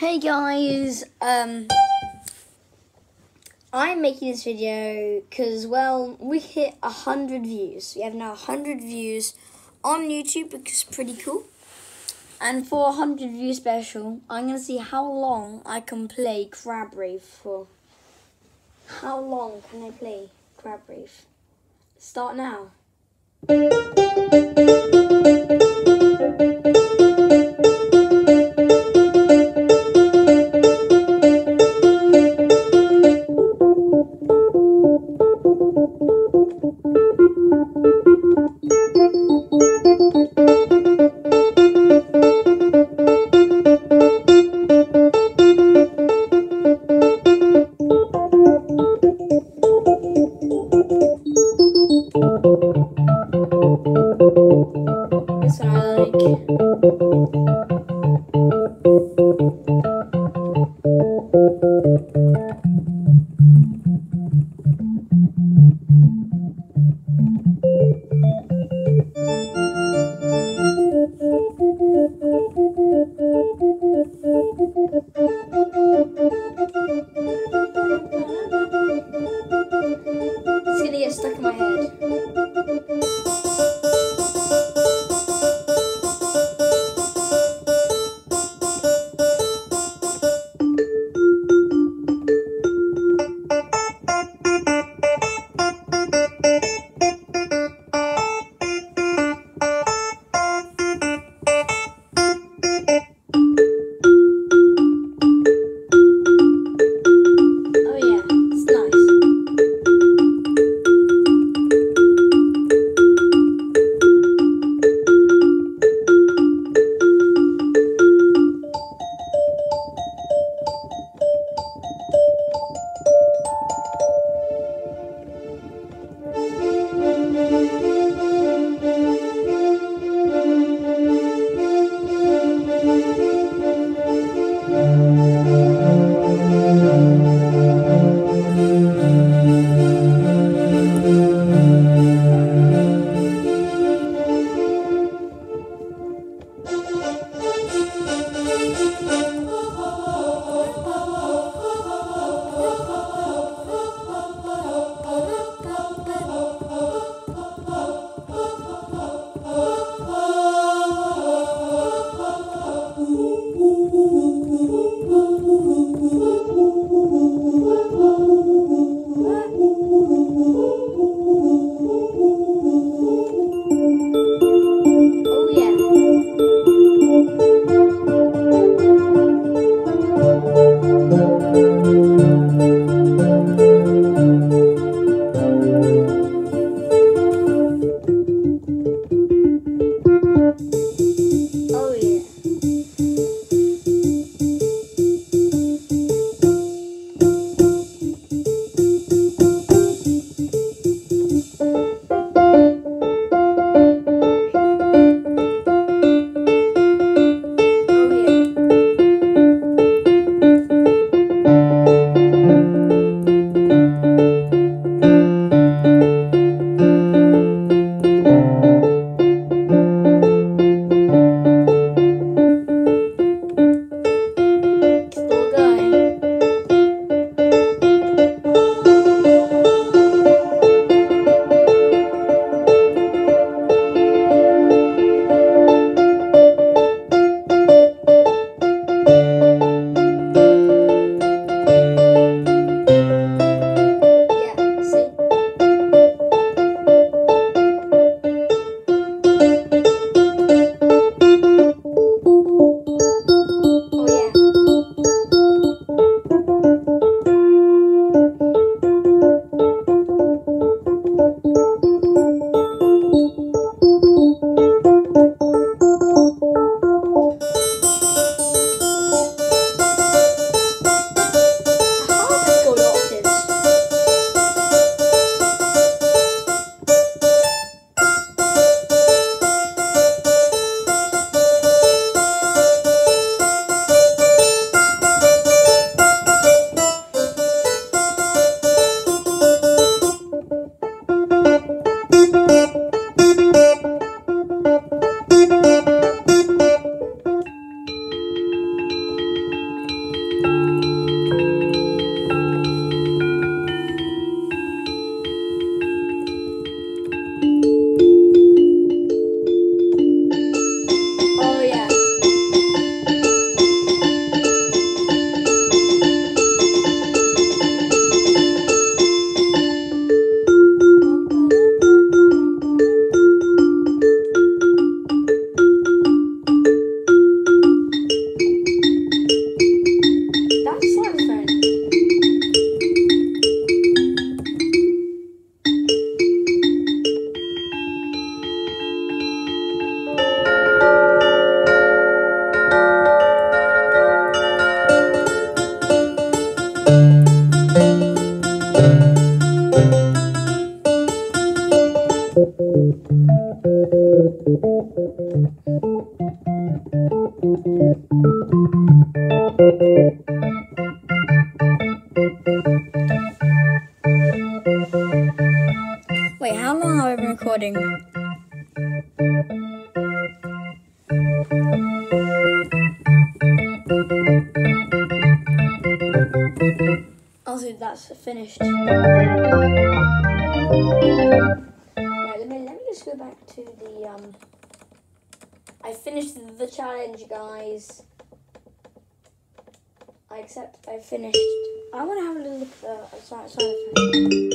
Hey guys, um, I'm making this video because, well, we hit a hundred views. We have now a hundred views on YouTube, which is pretty cool. And for a hundred view special, I'm gonna see how long I can play Crab Rave for. How long can I play Crab Rave? Start now. that's finished. Right, let me let me just go back to the um. I finished the challenge, guys. I accept. I finished. I want to have a little look at the. Sorry, sorry.